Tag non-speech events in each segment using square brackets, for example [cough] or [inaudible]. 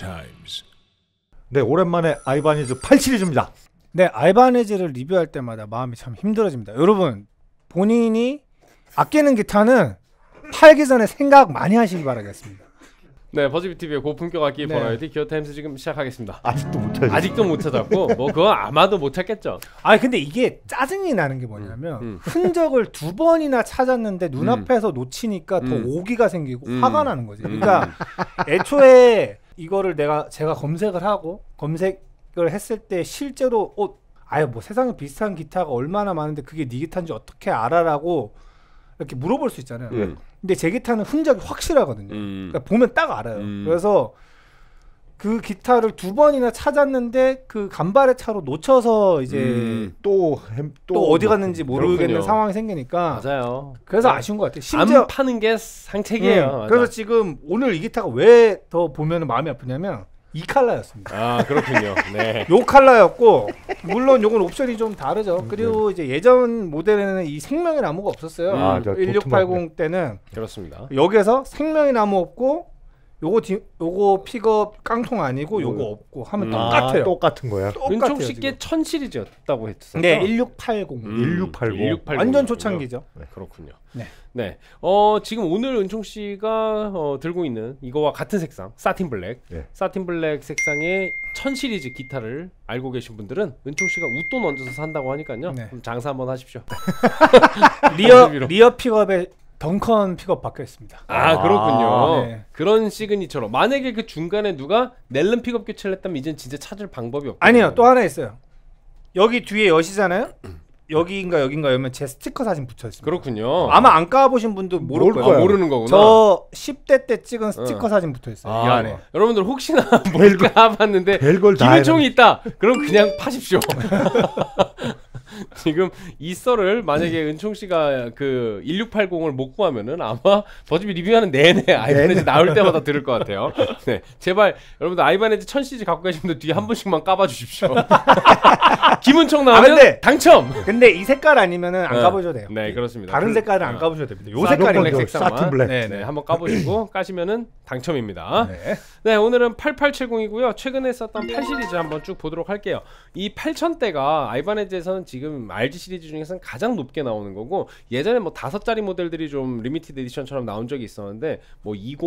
times. 네, 오랜만에 아이바니즈 8 시리즈입니다. 네, 아이바네즈를 리뷰할 때마다 마음이 참 힘들어집니다. 여러분, 본인이 아끼는 기타는 팔기 전에 생각 많이 하시기 바라겠습니다. 네, 버즈비 TV의 고품격 악기 네. 버라이어티 기어 타임스 지금 시작하겠습니다. 아직도 못 찾았어요. 아직도 못 찾았고 뭐 그거 아마도 못 찾겠죠. 아, 근데 이게 짜증이 나는 게 뭐냐면 음. 흔적을 두 번이나 찾았는데 음. 눈앞에서 놓치니까 더 음. 오기가 생기고 음. 화가 나는 거지. 음. 그러니까 애초에 이거를 내가 제가 검색을 하고 검색을 했을 때 실제로 어 아예 뭐 세상에 비슷한 기타가 얼마나 많은데 그게 네 기타인지 어떻게 알아라고 이렇게 물어볼 수 있잖아요. 음. 근데 제 기타는 흔적이 확실하거든요. 음. 그러니까 보면 딱 알아요. 음. 그래서 그 기타를 두 번이나 찾았는데 그 간발의 차로 놓쳐서 이제 음. 또, 햄, 또, 어디 갔는지 모르겠는 그렇군요. 상황이 생기니까 맞아요. 그래서 네. 아쉬운 것 같아요. 심지어 안 파는 게 상책이에요. 음. 그래서 지금 오늘 이 기타가 왜 더 보면 마음이 아프냐면 이 칼라였습니다. 아 그렇군요. 네. [laughs] 요 칼라였고 물론 요건 옵션이 좀 다르죠. 음, 그리고 이제 예전 모델에는 이 생명의 나무가 없었어요. 아, 저1680 때는 그렇습니다. 여기에서 생명의 나무 없고 요거 디, 요거 픽업 깡통 아니고 요거 뭐. 없고 하면 음. 똑같아요. 아, 똑같은 거야. 똑같아요. 은총 씨께 지금. 천 시리즈였다고 했었죠. 네, 1680. 음, 1680. 1680. 완전 초창기죠. 네, 그렇군요. 네. 네. 어, 지금 오늘 은총 씨가 어, 들고 있는 이거와 같은 색상, satin black. 네. satin black 색상의 천 시리즈 기타를 알고 계신 분들은 은총 씨가 웃돈 얹어서 산다고 하니까요. 네. 그럼 장사 한번 하십시오. [laughs] rear. [laughs] rear 픽업에 덩컨 픽업 바뀌어 있습니다. 아, 그렇군요. 네. 그런 signature로 만약에 그 중간에 누가 넬름 픽업 교체를 했다면 이젠 진짜 찾을 방법이 없고 아니요, 또 하나 있어요. 여기 뒤에 여시잖아요. 여기인가 여긴가 여면 제 스티커 사진 붙여 있습니다. 그렇군요. 아마 안 까보신 분도 모를 거예요. 아. 모르는 거구나. 저 10대 때 찍은 스티커 어. 사진 붙어 있어요. 이 아, 안에. 여러분들 혹시나 뭘 까 봤는데 별걸 다 김은총이 있다. 그럼 그냥 파십시오. [laughs] [laughs] 지금 이 썰을 만약에 은총 씨가 그 1680을 못 구하면은 아마 버즈비 리뷰하는 내내 [laughs] 아이바네즈 나올 때마다 들을 것 같아요. [laughs] 네, 제발 여러분들 아이바네즈 천 시리즈 갖고 계신 분들 뒤에 한 번씩만 까봐 주십시오. 김은총 나오면 아, 근데- 당첨. 근데 이 색깔 아니면은 안 네. 까보셔도 돼요. 네, 그렇습니다. 다른 그- 색깔은 안 어. 까보셔도 됩니다. 요 색깔이 black. 색상만 black. 네, 네, 한번 까보시고 [clears throat] 까시면은 당첨입니다. 네. 네, 오늘은 8870이고요. 최근에 썼던 8 시리즈 한번 쭉 보도록 할게요. 이 8000대가 아이바네즈에서는 지금 RG 시리즈 중에서는 가장 높게 나오는 거고 예전에 뭐 다섯 자리 모델들이 좀 limited edition처럼 나온 적이 있었는데 뭐 20,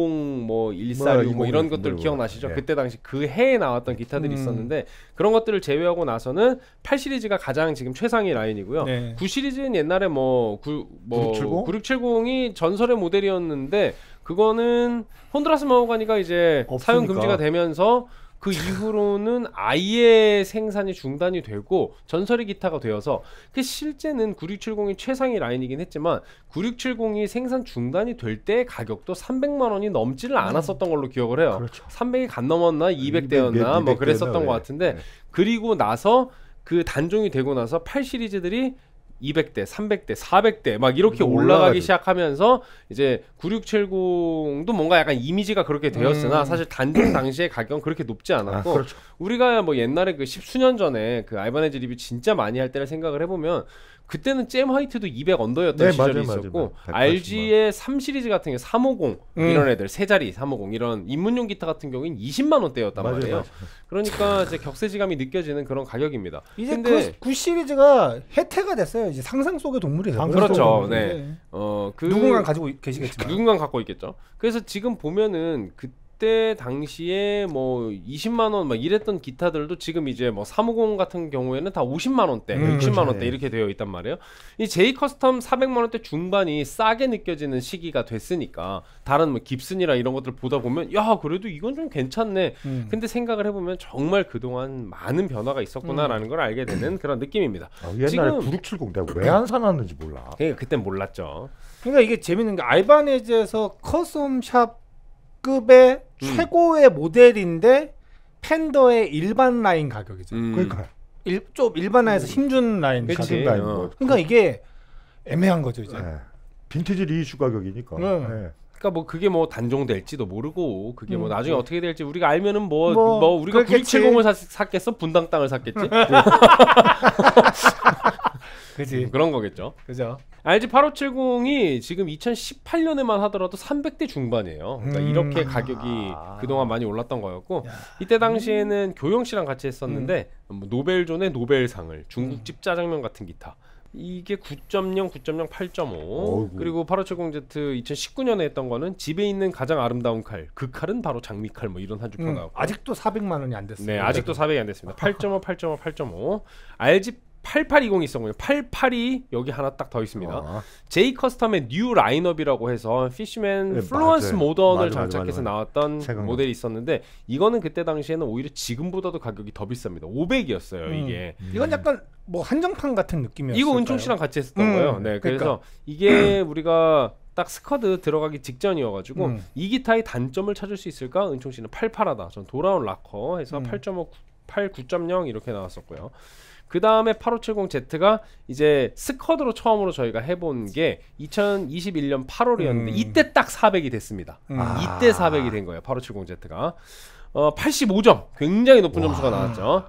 뭐 146, 뭐, 뭐 이런 20, 것들 뭐 기억나시죠? 예. 그때 당시 그 해에 나왔던 기타들이 음. 있었는데 그런 것들을 제외하고 나서는 8 시리즈가 가장 지금 최상위 라인이고요. 네. 9 시리즈는 옛날에 뭐, 구, 뭐 9670? 9670이 전설의 모델이었는데 그거는 온두라스 마호가니가 이제 없으니까. 사용 금지가 되면서 그 이후로는 아예 생산이 중단이 되고 전설의 기타가 되어서 그 실제는 9670이 최상위 라인이긴 했지만 9670이 생산 중단이 될 때 가격도 300만 원이 넘지를 않았었던 걸로 기억을 해요. 그렇죠. 300이 간 넘었나 200대였나 200, 뭐 그랬었던 200것 같은데 네. 그리고 나서 그 단종이 되고 나서 8 시리즈들이 200대, 300대, 400대 막 이렇게 뭐 올라가기. 시작하면서 이제 9670도 뭔가 약간 이미지가 그렇게 되었으나 음. 사실 단종 [clears throat] 당시의 가격은 그렇게 높지 아, 않았고 그렇죠. 우리가 뭐 옛날에 그 십수년 전에 그 알바네즈 리뷰 진짜 많이 할 때를 생각을 해보면 그때는 잼 화이트도 200 언더였던 네, 시절이 맞아요, 있었고 맞아요. 180만. RG의 3 시리즈 같은 게 350 음. 이런 애들 세 자리 350 이런 입문용 기타 같은 경우엔 20만 원대였단 맞아요, 말이에요. 맞아요. 그러니까 이제 격세지감이 느껴지는 그런 가격입니다. 이제 근데 그, 그 시리즈가 혜태가 됐어요. 이제 상상 속의 동물이. 상상 그렇죠. 속의 네. 어 그 누군가 가지고 계시겠지만. 누군가 갖고 있겠죠. 그래서 지금 보면은 그 때 당시에 뭐 20만 원 막 이랬던 기타들도 지금 이제 뭐 350 같은 경우에는 다 50만 원대, 음, 60만 그렇죠. 원대 이렇게 되어 있단 말이에요. 이 J Custom 400만 원대 중반이 싸게 느껴지는 시기가 됐으니까 다른 뭐 깁슨이라 이런 것들 보다 보면 야 그래도 이건 좀 괜찮네. 음. 근데 생각을 해보면 정말 그동안 많은 변화가 있었구나라는 걸 알게 되는 그런 느낌입니다. 아, 옛날에 지금- 9670 내가 왜 안 사놨는지 몰라. 그러니까 그땐 몰랐죠. 그러니까 이게 재밌는 게 아이바네즈에서 custom shop 급의 음. 최고의 모델인데 펜더의 일반 라인 가격이죠. 음. 그러니까 일, 좀 일반 라인에서 힘준 라인 그치. 가격. 가슴 라인 어. 뭐. 그러니까 이게 애매한 거죠 이제. 네. 빈티지 리이슈 가격이니까. 네. 네. 그러니까 뭐 그게 뭐 단종될지도 모르고 그게 뭐 음. 나중에 어떻게 될지 우리가 알면은 뭐뭐 뭐, 우리가 그렇겠지. 9670을 샀, 샀겠어 분당 땅을 샀겠지 [laughs] [laughs] 그 그지. 그런 거겠죠. 그죠. LG 8570이 지금 2018년에만 하더라도 300대 중반이에요. 그러니까 음. 이렇게 가격이 아. 그동안 많이 올랐던 거였고 이때 당시에는 교영 씨랑 같이 했었는데 뭐 노벨존의 노벨상을 중국집 짜장면 같은 기타 이게 9.0, 9.0, 8.5 어이구. 그리고 8570Z 2019년에 했던 거는 집에 있는 가장 아름다운 칼 그 칼은 바로 장미칼 뭐 이런 한줄 음, 평가고 아직도 400만 원이 안 됐어요. 네, 아직도 400이 안 됐습니다. 8.5, 8.5, 8.5. RG 8820이 있었군요. 88이 여기 하나 딱 더 있습니다. 아, J 커스텀의 뉴 라인업이라고 해서 피쉬맨 네, 플루언스 맞아요. 모던을 장착해서 맞아, 맞아. 나왔던 생각나. 모델이 있었는데 이거는 그때 당시에는 오히려 지금보다도 가격이 더 비쌉니다. 500이었어요, 음. 이게. 이건 약간 뭐 한정판 같은 느낌이었어요. 이거 은총 씨랑 같이 했었던 음, 거예요. 네, 그래서 그러니까. 이게 [clears throat] 우리가 딱 스쿼드 들어가기 직전이어가지고 음. 이 기타의 단점을 찾을 수 있을까? 은총 씨는 88하다. 전 돌아온 락커 해서 음. 8.5, 8, 9.0 이렇게 나왔었고요. 그 다음에 8570Z가 이제 스쿼드로 처음으로 저희가 해본 게 2021년 8월이었는데 음. 이때 딱 400이 됐습니다. 음. 아. 이때 400이 된 거예요. 8570Z가. 어, 85점. 굉장히 높은 점수가 나왔죠.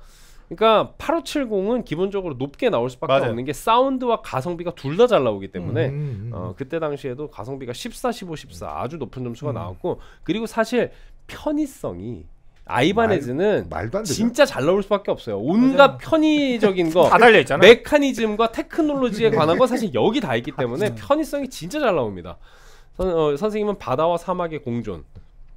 그러니까 8570은 기본적으로 높게 나올 수밖에 맞아요. 없는 게 사운드와 가성비가 둘 다 잘 나오기 때문에 음, 음. 어, 그때 당시에도 가성비가 14, 15, 14 아주 높은 점수가 음. 나왔고 그리고 사실 편의성이 아이바네즈는 말도 안 되죠. 진짜 잘 나올 수밖에 없어요. 온갖. 편의적인 거 [laughs] 다 달려 있잖아. 메커니즘과 테크놀로지에 관한 건 사실 여기 다 있기 때문에 음. 편의성이 진짜 잘 나옵니다. 선, 어, 선생님은 바다와 사막의 공존.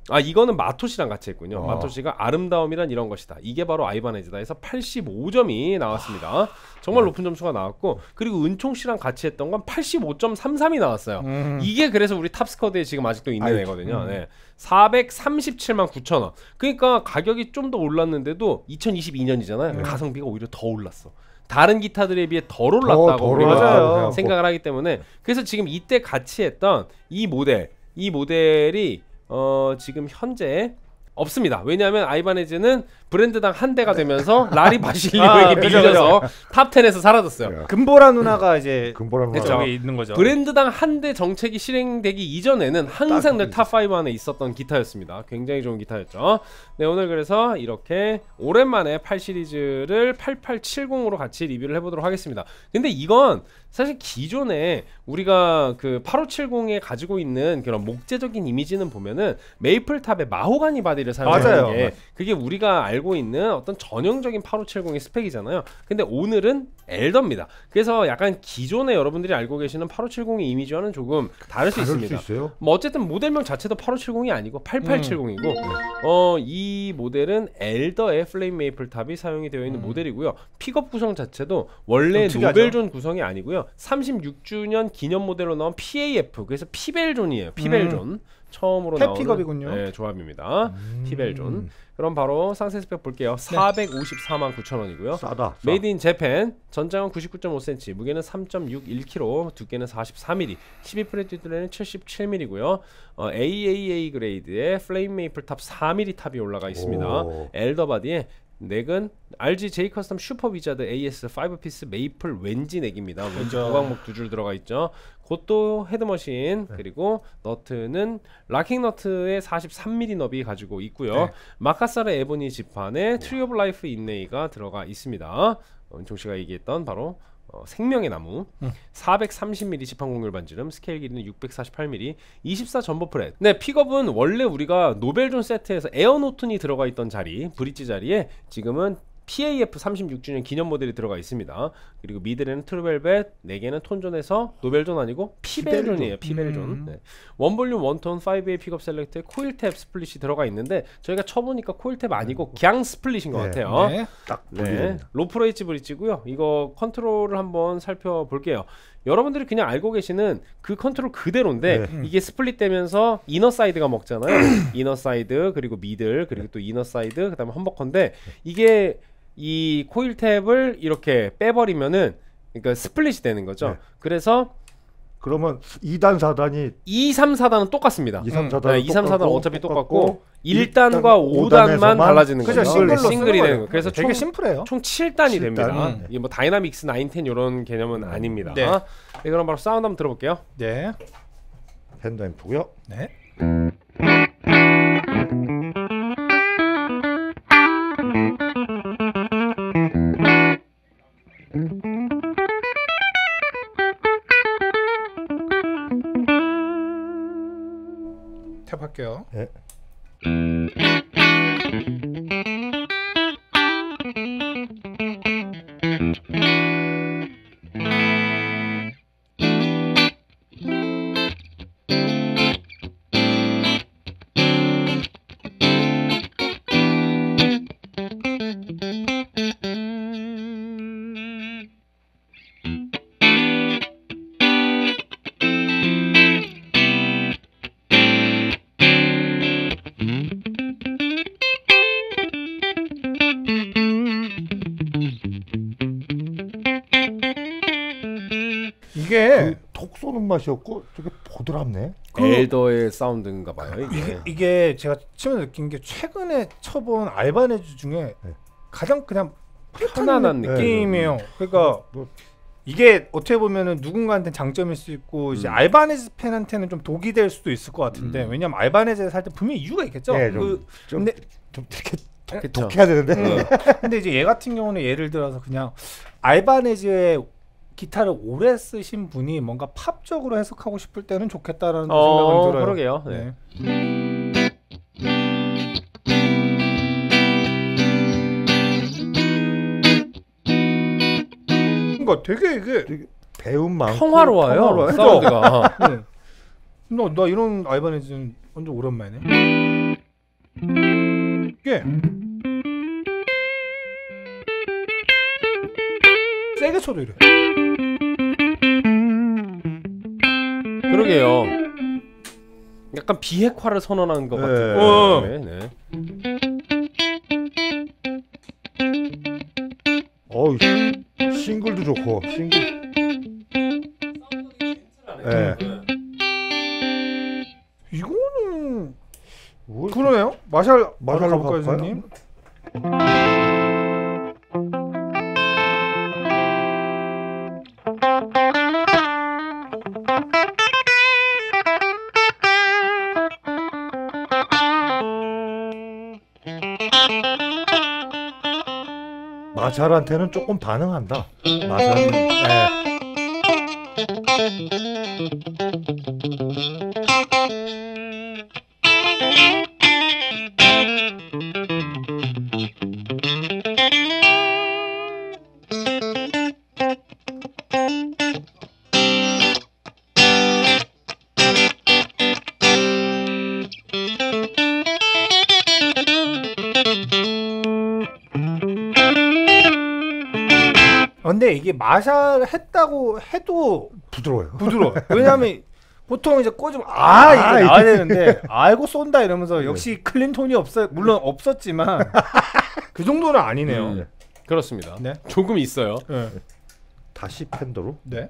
아 이거는 마토시랑 같이 했군요. 어. 마토시가 아름다움이란 이런 것이다. 이게 바로 아이바네즈다. 해서 85점이 나왔습니다. 정말 높은 점수가 나왔고 그리고 은총 씨랑 같이 했던 건 85.33이 나왔어요. 음. 이게 그래서 우리 탑스커드에 지금 아직도 있는 아이, 애거든요. 음. 네. 437만 9천 원. 그러니까 가격이 좀 더 올랐는데도 2022년이잖아요. 네. 가성비가 오히려 더 올랐어. 다른 기타들에 비해 덜 올랐다고 더 우리가 올랐다고 생각을 하기 때문에 그래서 지금 이때 같이 했던 이 모델, 이 모델이 어 지금 현재 없습니다. 왜냐하면 아이바네즈는 브랜드당 한 대가 되면서 라리 바실리오에게 아, 밀려서 top 10에서 사라졌어요. 야, 금보라 누나가 이제 금보람 그쵸. 저기 있는 거죠. 브랜드당 한 대 정책이 실행되기 이전에는 항상 늘 딱 top 5 안에 있었던 기타였습니다. 굉장히 좋은 기타였죠. 네, 오늘 그래서 이렇게 오랜만에 8 시리즈를 8870으로 같이 리뷰를 해 보도록 하겠습니다. 근데 이건 사실 기존에 우리가 그 8570에 가지고 있는 그런 목재적인 이미지는 보면은 maple top의 마호가니 body를 사용하는 맞아요. 게 그게 우리가 알고 있는 어떤 전형적인 8570의 스펙이잖아요. 근데 오늘은 alder입니다. 그래서 약간 기존에 여러분들이 알고 계시는 8570의 이미지와는 조금 다를 수수 있습니다. 있어요. 뭐 어쨌든 모델명 자체도 8570이 아니고 8870이고 음. 어 이 모델은 alder의 flame maple top이 사용이 되어 있는 모델이고요. 픽업 구성 자체도 원래. 노벨존 구성이 아니고요. 36주년 기념 모델로 나온 PAF 그래서 피벨존이에요. 피벨존 처음으로 나오는. 네, 조합입니다. 음. 피벨존. 그럼 바로 상세 스펙 볼게요. 454만 9천 원이고요. 싸다. 싸. made in Japan 전장은 99.5cm 무게는 3.61kg 두께는 43mm 12 fret 뒷둘레는 77mm고요 어, AAA 그레이드의 플레임 메이플 탑 4mm 탑이 올라가 있습니다 오. 엘더 바디에 넥은 RG J 커스텀 슈퍼 위자드 AS 5피스 메이플 왠지 넥입니다 그죠. 보강목 두 줄 들어가 있죠 그것도 head machine 네. 그리고 nut는 locking nut의 43mm 너비 가지고 있고요 네. Macassar ebony 지판에 tree of life inlay가 들어가 있습니다. 은총 씨가 얘기했던 바로 어, 생명의 나무 음. 430mm 지판 곡률 반지름 스케일 길이는 648mm 24 jumbo fret 네 픽업은 원래 우리가 노벨존 세트에서 에어노튼이 들어가 있던 자리 bridge 자리에 지금은 PAF 36주년 기념 모델이 들어가 있습니다. 그리고 middle에는 트루벨벳, 4개는 톤존에서 노벨존 아니고 피벨존이에요. 피벨존. 음. 네. 원볼륨 원톤 5A 픽업 셀렉트에 coil tap 스플릿이 들어가 있는데 저희가 쳐보니까 코일탭 아니고 그냥 split인 것 네. 같아요. 네. 딱 네, 분리됩니다. 로프로 H 브릿지고요. 이거 컨트롤을 한번 살펴볼게요. 여러분들이 그냥 알고 계시는 그 컨트롤 그대로인데 네. 이게 split 되면서 inner side가 먹잖아요. [clears throat] inner side 그리고 middle 그리고 또 inner side 그다음에 humbucker인데 이게 이 coil tap을 이렇게 빼버리면은 그러니까 split이 되는 거죠. 네. 그래서 그러면 2단 4단이 2, 3, 4단은 똑같습니다. 2, 3, 음. 4단 네, 2, 3, 4단 어차피 똑같고 1단과 5단만 달라지는 거죠. 싱글로 싱글이 되는 거예요. 거. 그래서 되게 총 심플해요. 총 7단이 칠 됩니다. 단. 이게 뭐 dyna-MIX 9, 10 이런 개념은 아닙니다. 네. 네, 그럼 바로 사운드 한번 들어볼게요. 네. 핸드 앰프고요. 네. 할게요. 예. 맛이었고 되게 보드랍네. 그- 엘더의 사운드인가 봐요. 이게. 이게, 이게 제가 치면서 느낀 게 최근에 쳐본 알바네즈 중에 네. 가장 그냥 편안한 느낌. 느낌. 느낌이에요. 그러니까 뭐- 이게 어떻게 보면은 누군가한테 장점일 수 있고 이제 음. 알바네즈 팬한테는 좀 독이 될 수도 있을 것 같은데 음. 왜냐면 알바네즈에 살 때 분명히 이유가 있겠죠. 예, 좀- 그, 좀, 근데 좀 이렇게 그쵸. 독해야 되는데. 음. 근데 이제 얘 같은 경우는 예를 들어서 그냥 알바네즈의 기타를 오래 쓰신 분이 뭔가 팝적으로 해석하고 싶을 때는 좋겠다라는 어, 생각은 들어요. 그러게요. 네. 네. 그러니까 되게 이게 배움 많고 평화로워요. 평화로워요. 사운드가. 응. [laughs] 나, 나 이런 알바네즈는 완전 오랜만이네. 이게 세게 쳐도 이래. 그러게요. 약간 비핵화를 선언하는 것 네. 같은. 어. 네, 네. 어우 싱글도 좋고 싱글. 예. 이거는 뭐, 그러네요. 마샬 마샬로 가볼까요, 가볼까요? 선생님? 마샬한테는 조금 반응한다. 마샬은. 근데 이게 마샬 했다고 해도 부드러워요. 부드러워. [laughs] 왜냐면 보통 이제 꽂으면 아 이게 아, 나와야 되는데 [laughs] 알고 쏜다 이러면서 역시 클린톤이 없어 물론 없었지만 [laughs] 그 정도는 아니네요. 음. 그렇습니다. 네. 조금 있어요. 네. 다시 팬더로. 네.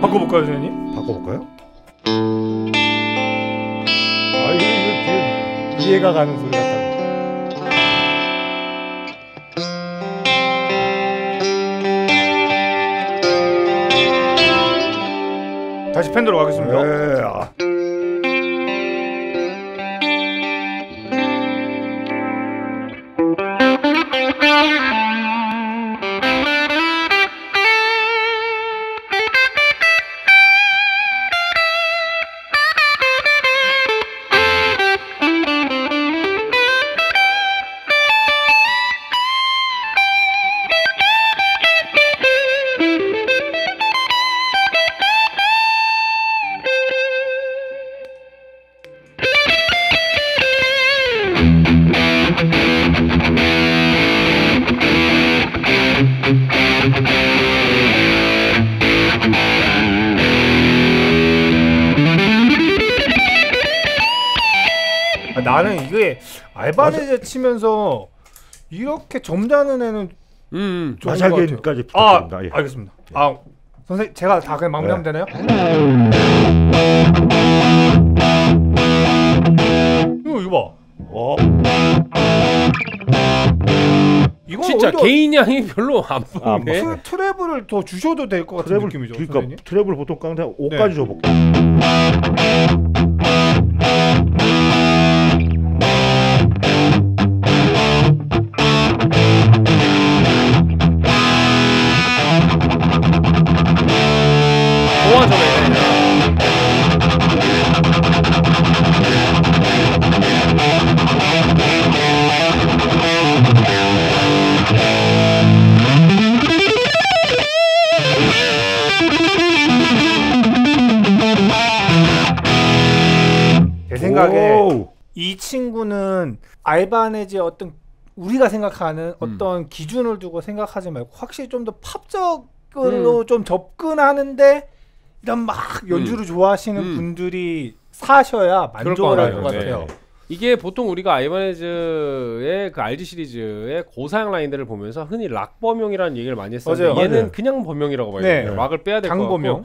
바꿔볼까요, 선생님? 바꿔볼까요? 이해가 가는 소리 같다. 다시 팬더로 가겠습니다. 예. 아. 아, 나는 이게 아이바네즈 치면서 이렇게 점잖은 애는 음. 같아요. 마샬 gain까지 아, 부탁드립니다. 예. 알겠습니다. 아, 선생 제가 다 그냥 마무리하면 되나요? 이거 이거 봐. 어, 이거 진짜 오히려 gain 양이 별로 안 아, 보이네. 트, treble을 더 주셔도 될 것 같은 treble 느낌이죠, 그러니까 선생님. treble 보통 깡대 5까지 네. 줘볼게. 제 생각에 이 친구는 알바네지의 어떤 우리가 생각하는 음. 어떤 음. 기준을 두고 생각하지 말고 확실히 좀 더 팝적으로 음. 좀 접근하는데 이런 막 연주를 좋아하시는 음. 분들이 사셔야 만족을 할것 같아요. 같아요. 네. 이게 보통 우리가 아이바네즈의 그 RG 시리즈의 고사양 라인들을 보면서 흔히 락 범용이라는 얘기를 많이 했었는데 맞아요. 얘는 맞아요. 그냥 범용이라고 봐요. 네. 락을 빼야 될것 같고 강범용.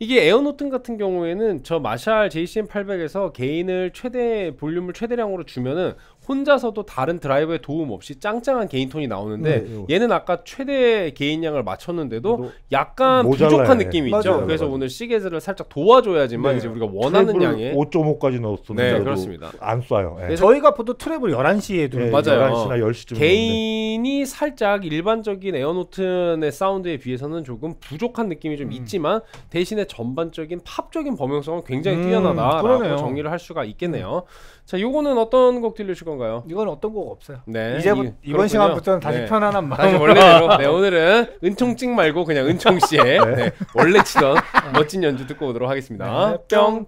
이게 에어노튼 같은 경우에는 저 마샬 JCM 800에서 gain을 최대 볼륨을 최대량으로 주면은 혼자서도 다른 드라이버의 도움 없이 짱짱한 gain 톤이 나오는데 네, 얘는 아까 최대 gain량을 맞췄는데도 또 약간 모자라요. 부족한 느낌이 맞아요. 있죠. 그래서 맞아요. 오늘 시계즈를 살짝 도와줘야지만 네. 이제 우리가 원하는 양의 5.5까지 넣었었는데 네, 그렇습니다. 안 쏴요. 예. 그래서 저희가 보통 treble을 11시에 두는 예, 맞아요. 11시나 10시쯤 gain이 살짝 일반적인 에어노튼의 사운드에 비해서는 조금 부족한 느낌이 좀 음. 있지만 대신에 전반적인 팝적인 범용성은 굉장히 음, 뛰어나다라고 그러네요. 정리를 할 수가 있겠네요. 자, 요거는 어떤 곡 들려줄 건가요? 이건 어떤 곡 없어요. 네, 이제 이- 이번 그렇군요. 시간부터는 다시 네. 편안한 마음. 다시 원래대로. 네, [laughs] 오늘은 은총찍 말고 그냥 은총 씨의 네, 원래 치던 멋진 연주 듣고 오도록 하겠습니다. 네, 뿅.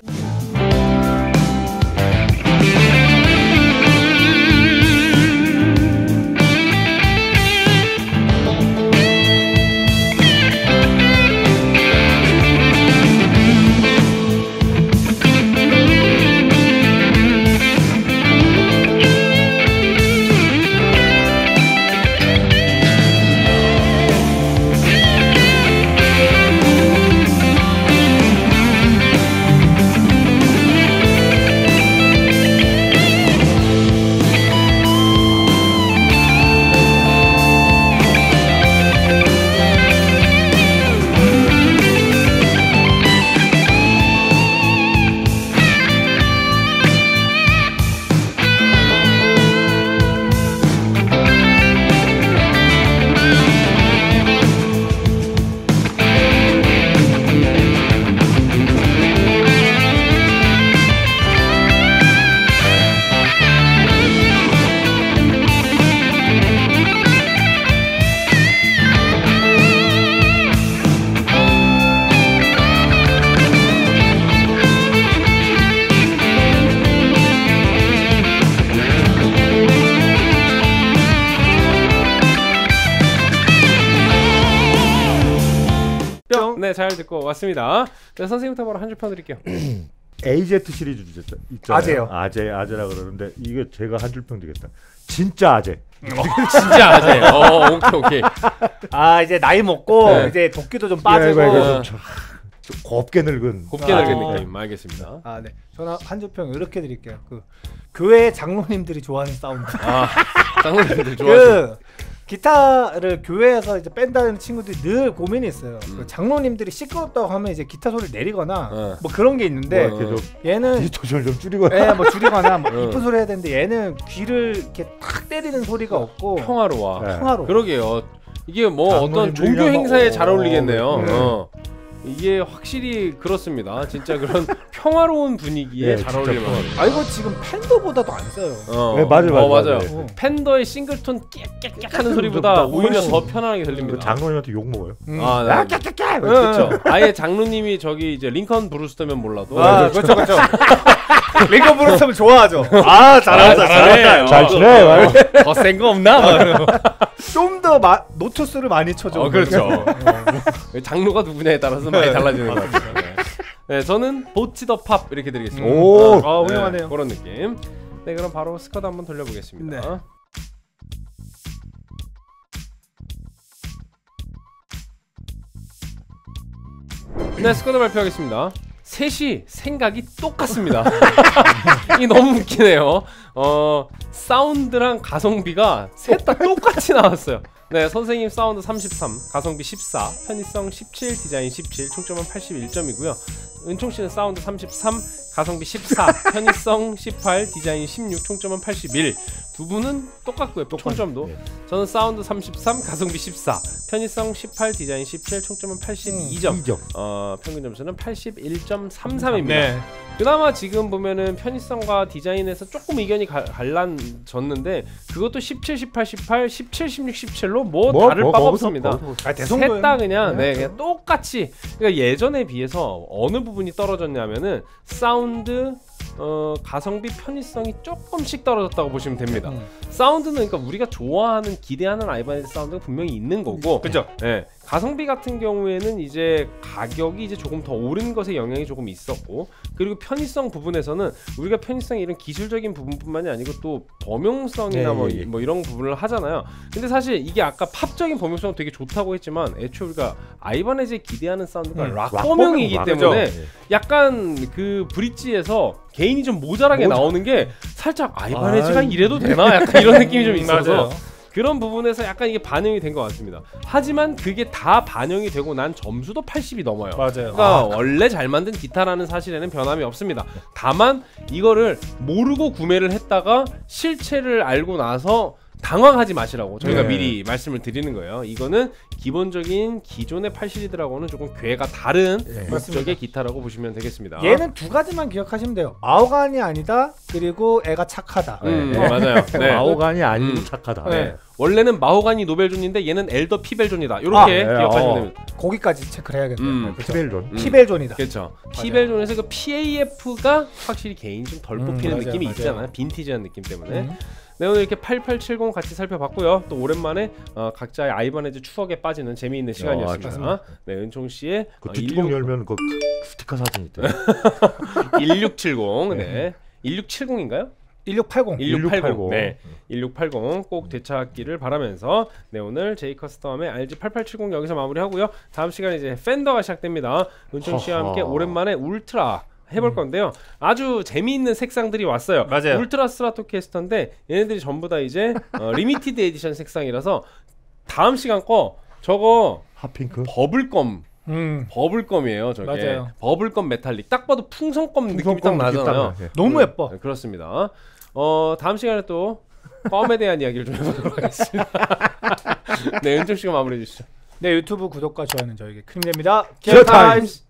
뿅. 네, 잘 듣고 왔습니다. 네, 선생님부터 바로 한 줄 펴드릴게요. [clears throat] AZ 시리즈 있잖아요. 아재요. 아재 아재라 그러는데 이게 제가 한 줄평 되겠다. 진짜 아재. [laughs] 진짜 아재. 어, 오케이, 오케이. 아 이제 나이 먹고 네. 이제 도끼도 좀 빠지고. 이거 어. 좀, 좀 곱게 늙은. 곱게 아. 늙은 느낌. 알겠습니다. 아 네. 저는 한줄평 이렇게 드릴게요. 그 교회 장로님들이 좋아하는 사운드. 아, 장로님들 [laughs] 좋아하시는 그 기타를 교회에서 이제 뺀다는 친구들이 늘 고민이 있어요. 음. 그 장로님들이 시끄럽다고 하면 이제 기타 소리를 내리거나 어. 뭐 그런 게 있는데 뭐 이렇게 좀 얘는 디스토션을 좀 줄이거나. 예, 뭐 줄이거나 뭐 어. 이쁜 소리 해야 되는데 얘는 귀를 이렇게 탁 때리는 소리가 없고 평화로워. 네. 평화로. 그러게요. 이게 뭐 어떤 종교 행사에 막, 잘 어, 어울리겠네요. 네. 어. 이게 확실히 그렇습니다. 진짜 그런 [laughs] 평화로운 분위기에 네, 잘 어울리는 것 평화로워. 같아요. 아 이거 지금 팬더보다도 안 써요. 어. 네, 맞아요, 어, 맞아요, 맞아요. 맞아요. 어. 펜더의 싱글톤 깨깨깨 하는 소리보다 나 오히려 더 편안하게 그 들립니다. 장로님한테 욕 먹어요. 음. 아, 네. 아, 깨깨깨. 그렇죠. 아예 장로님이 저기 이제 링컨 브루스터면 몰라도 아, 그렇죠, 그렇죠. [laughs] 링컨 브루스터면 좋아하죠. 아, 아, 잘한다. 잘한다. 잘 지내. 막 이렇게. 더 센 거 없나? 막 이러고. 좀더 notes를 많이 쳐줘. 어, 그렇죠. 장로가 누구냐에 따라서 많이 달라지는 것 같아요. 네. 네, 저는 보치 더 팝 이렇게 드리겠습니다. 오. 아, 훌륭하네요. 그런 느낌. 네, 그럼 바로 스코어 한번 돌려보겠습니다. 네. 네, 스코어 발표하겠습니다. 셋이 생각이 똑같습니다. [laughs] 이 너무 웃기네요. 어, 사운드랑 가성비가 셋 다 똑같이 나왔어요. 네, 선생님 사운드 33, 가성비 14, 편의성 17, 디자인 17, 총점은 81점이고요. 은총 씨는 사운드 33, 가성비 14, [laughs] 편의성 18, 디자인 16, 총점은 81. 두 분은 똑같고요. 총점도. 네. 저는 사운드 33, 가성비 14, 편의성 18, 디자인 17, 총점은 82점. 2점. 어, 평균 점수는 81.33입니다. 네. 그나마 지금 보면은 편의성과 디자인에서 조금 의견이 가- 갈라졌는데 그것도 17, 18, 18, 17, 16, 17로 뭐, 다를 바가 거기서, 없습니다. 거기서. 아, 대성공. 셋다 그냥 네. 네, 그냥 똑같이 그러니까 예전에 비해서 어느 부분이 떨어졌냐면은 사운드 어, 가성비 편의성이 조금씩 떨어졌다고 보시면 됩니다. 음. 사운드는 그러니까 우리가 좋아하는 기대하는 아이바네즈 사운드가 분명히 있는 거고 그죠? 예. 가성비 같은 경우에는 이제 가격이 이제 조금 더 오른 것에 영향이 조금 있었고 그리고 편의성 부분에서는 우리가 편의성 이런 기술적인 부분뿐만이 아니고 또 범용성이나 예, 뭐, 예, 예. 뭐 이런 부분을 하잖아요. 근데 사실 이게 아까 팝적인 범용성 되게 좋다고 했지만 애초에 우리가 아이바네즈에 기대하는 사운드가 음, 락락 범용이기 범용, 때문에 맞죠? 약간 그 브릿지에서 개인이 좀 모자라게 모자- 나오는 게 살짝 아이바네즈가 아, 이래도 되나 약간 이런 느낌이 좀 [laughs] 있어서. 그런 부분에서 약간 이게 반영이 된 것 같습니다. 하지만 그게 다 반영이 되고 난 점수도 80이 넘어요. 맞아요. 그러니까 원래 잘 만든 기타라는 사실에는 변함이 없습니다. 다만 이거를 모르고 구매를 했다가 실체를 알고 나서 당황하지 마시라고 저희가 네. 미리 말씀을 드리는 거예요. 이거는 기본적인 기존의 8 시리드라고는 조금 괴가 다른 네. 목적의 기타라고 보시면 되겠습니다. 얘는 두 가지만 기억하시면 돼요. 마오간이 아니다. 그리고 애가 착하다. 음, 네. 맞아요. [laughs] 네. 마오간이 아닌 음. 착하다. 네. 네. 원래는 마호간이 노벨존인데 얘는 엘더 피벨존이다. 이렇게 아, 네. 기억하시면 어. 됩니다. 거기까지 체크를 해야겠네요. 음. 티벨존. 음. 티벨존이다. 그렇죠. 피벨존에서 그 PAF가 확실히 개인 좀덜 음, 뽑히는 맞아요, 느낌이 맞아요. 있잖아요. 빈티지한 느낌 때문에. 음. 네 오늘 이렇게 8870 같이 살펴봤고요. 또 오랜만에 어, 각자의 아이바네즈 추억에 빠지는 재미있는 시간이었습니다. 네 은총 씨의 그 어, 뒷뚜껑 열면 그 스티커 사진 있대. 1670 네. 1670인가요? 1680. 1680. 네. 1680 꼭 되찾기를 바라면서 네 오늘 J.Custom의 RG 8870 여기서 마무리하고요. 다음 시간에 이제 펜더가 시작됩니다. 은총 씨와. 함께 오랜만에 울트라 해볼 건데요. 아주 재미있는 색상들이 왔어요. 맞아요. 울트라 스트라토캐스터인데 얘네들이 전부 다 이제 어, [laughs] limited edition 색상이라서 다음 시간 거 저거 핫핑크. bubblegum 음. bubblegum이에요. 저게 맞아요. bubblegum metallic 딱 봐도 풍선검 느낌이 딱 풍선껌 느낌 나잖아요. 딱 나요. 너무 예뻐. 네, 그렇습니다. 어 다음 시간에 또 껌에 대한 이야기를 좀 해보도록 하겠습니다. [laughs] 네, 은총 씨가 마무리해 주시죠. 네 유튜브 구독과 좋아요는 저에게 큰 힘이 됩니다. 기어 타임스.